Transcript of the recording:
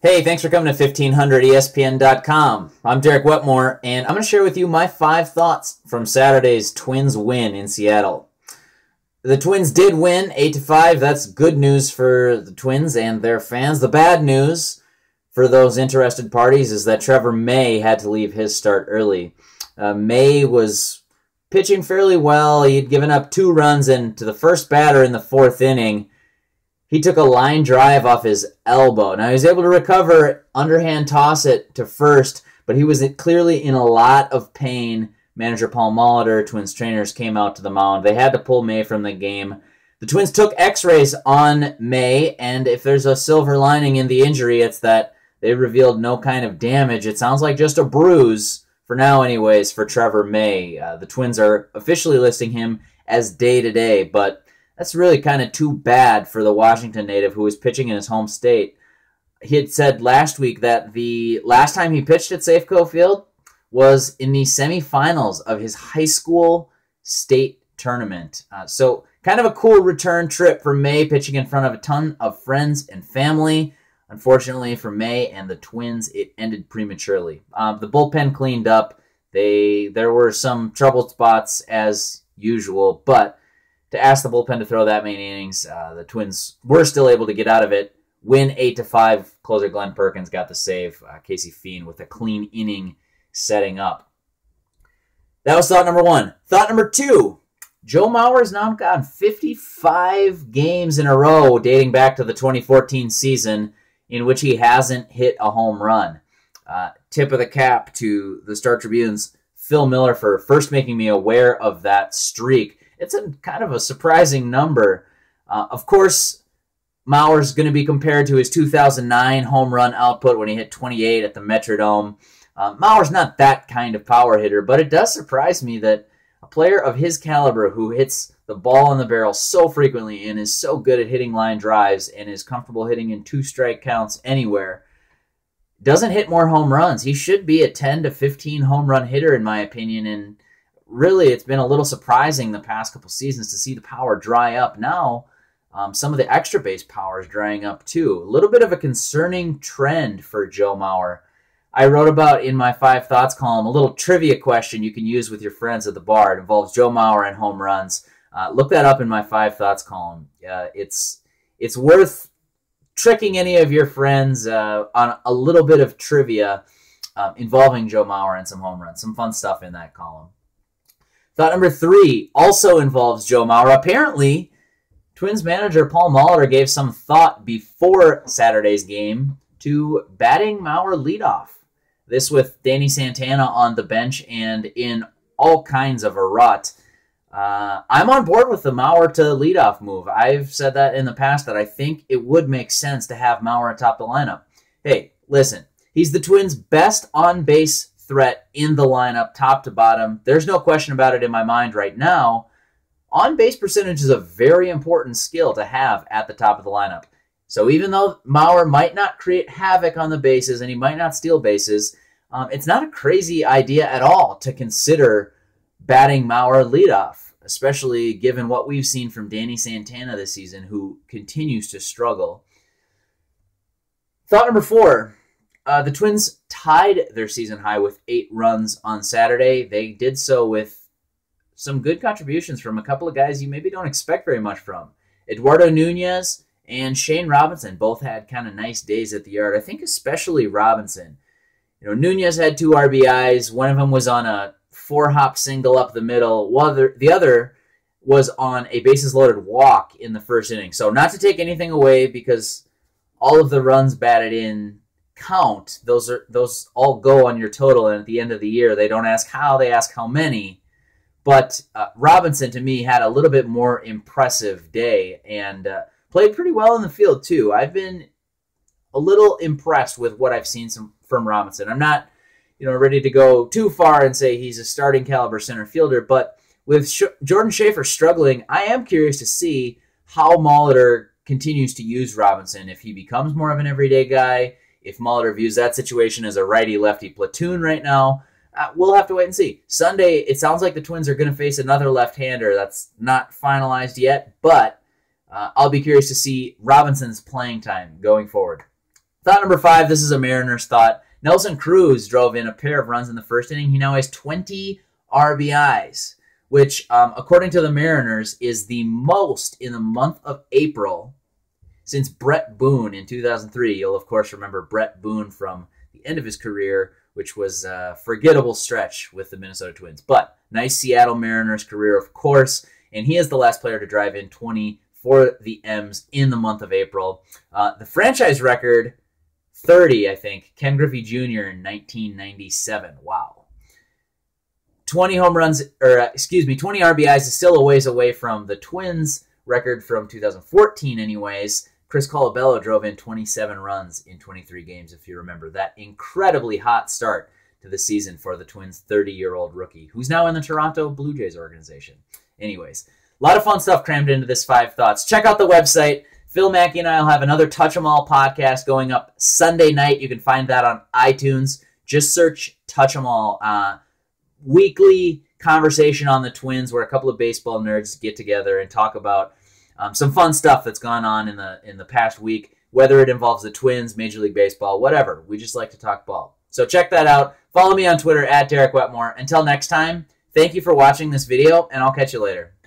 Hey, thanks for coming to 1500ESPN.com. I'm Derek Wetmore, and I'm going to share with you my five thoughts from Saturday's Twins win in Seattle. The Twins did win 8 to 5. That's good news for the Twins and their fans. The bad news for those interested parties is that Trevor May had to leave his start early. Uh, May was pitching fairly well. He'd given up two runs, and to the first batter in the fourth inning, he took a line drive off his elbow. Now he was able to recover, underhand toss it to first, but he was clearly in a lot of pain. Manager Paul Molitor, Twins trainers came out to the mound. They had to pull May from the game. The Twins took x-rays on May, and if there's a silver lining in the injury, it's that they revealed no kind of damage. It sounds like just a bruise, for now anyways, for Trevor May. Uh, the Twins are officially listing him as day-to-day, but that's really kind of too bad for the Washington native who was pitching in his home state. He had said last week that the last time he pitched at Safeco Field was in the semifinals of his high school state tournament. Uh, so, kind of a cool return trip for May, pitching in front of a ton of friends and family. Unfortunately for May and the Twins, it ended prematurely. Um, the bullpen cleaned up. They there were some troubled spots as usual, but to ask the bullpen to throw that many innings. Uh, the Twins were still able to get out of it. Win eight to five. Closer Glen Perkins got the save. Uh, Casey Fien with a clean inning setting up. That was thought number one. Thought number two. Joe Mauer has now gone 55 games in a row dating back to the 2014 season in which he hasn't hit a home run. Uh, tip of the cap to the Star Tribune's Phil Miller for first making me aware of that streak it's a kind of a surprising number. Uh, of course, Mauer's going to be compared to his 2009 home run output when he hit 28 at the Metrodome. Uh, Mauer's not that kind of power hitter, but it does surprise me that a player of his caliber who hits the ball in the barrel so frequently and is so good at hitting line drives and is comfortable hitting in two strike counts anywhere doesn't hit more home runs. He should be a 10 to 15 home run hitter, in my opinion, and really it's been a little surprising the past couple seasons to see the power dry up. Now, um, some of the extra base power is drying up too. A little bit of a concerning trend for Joe Mauer. I wrote about in my five thoughts column a little trivia question you can use with your friends at the bar. It involves Joe Mauer and home runs. Uh, look that up in my five thoughts column. Uh, it's it's worth tricking any of your friends uh, on a little bit of trivia um, involving Joe Mauer and some home runs. Some fun stuff in that column. Thought number three also involves Joe Mauer. Apparently, Twins manager Paul Molitor gave some thought before Saturday's game to batting Mauer leadoff. This with Danny Santana on the bench and in all kinds of a rut. Uh, I'm on board with the Mauer to leadoff move. I've said that in the past that I think it would make sense to have Mauer atop the lineup. Hey, listen, he's the Twins' best on base threat in the lineup, top to bottom. There's no question about it in my mind right now. On base percentage is a very important skill to have at the top of the lineup. So even though Mauer might not create havoc on the bases and he might not steal bases, um, it's not a crazy idea at all to consider batting Mauer leadoff, especially given what we've seen from Danny Santana this season, who continues to struggle. Thought number four uh, the Twins tied their season high with eight runs on Saturday. They did so with some good contributions from a couple of guys you maybe don't expect very much from. Eduardo Nunez and Shane Robinson both had kind of nice days at the yard. I think especially Robinson. You know, Nunez had two RBIs. One of them was on a four hop single up the middle. While the other was on a bases loaded walk in the first inning. So not to take anything away because all of the runs batted in count. Those are those all go on your total, and at the end of the year, they don't ask how, they ask how many. But uh, Robinson, to me, had a little bit more impressive day and uh, played pretty well in the field too. I've been a little impressed with what I've seen some, from Robinson. I'm not, you know, ready to go too far and say he's a starting caliber center fielder, but with Sh- Jordan Schafer struggling, I am curious to see how Molitor continues to use Robinson. If he becomes more of an everyday guy, if Molitor views that situation as a righty lefty platoon right now, uh, we'll have to wait and see. Sunday, it sounds like the Twins are going to face another left hander. That's not finalized yet, but uh, I'll be curious to see Robinson's playing time going forward. Thought number five, this is a Mariners thought. Nelson Cruz drove in a pair of runs in the first inning. He now has 20 RBIs, which, um, according to the Mariners, is the most in the month of April since Bret Boone in 2003. You'll, of course, remember Bret Boone from the end of his career, which was a forgettable stretch with the Minnesota Twins. But nice Seattle Mariners career, of course. And he is the last player to drive in 20 for the M's in the month of April. Uh, the franchise record 30, I think. Ken Griffey Jr. in 1997. Wow. 20 home runs, or uh, excuse me, 20 RBIs is still a ways away from the Twins record from 2014, anyways. Chris Colabello drove in 27 runs in 23 games, if you remember that incredibly hot start to the season for the Twins' 30 year old rookie, who's now in the Toronto Blue Jays organization. Anyways, a lot of fun stuff crammed into this five thoughts. Check out the website. Phil Mackey and I will have another Touch 'em All podcast going up Sunday night. You can find that on iTunes. Just search Touch 'em All. Uh, weekly conversation on the Twins, where a couple of baseball nerds get together and talk about um, some fun stuff that's gone on in the in the past week. Whether it involves the Twins, Major League Baseball, whatever. We just like to talk ball. So check that out. Follow me on Twitter at Derek Wetmore. Until next time, thank you for watching this video, and I'll catch you later.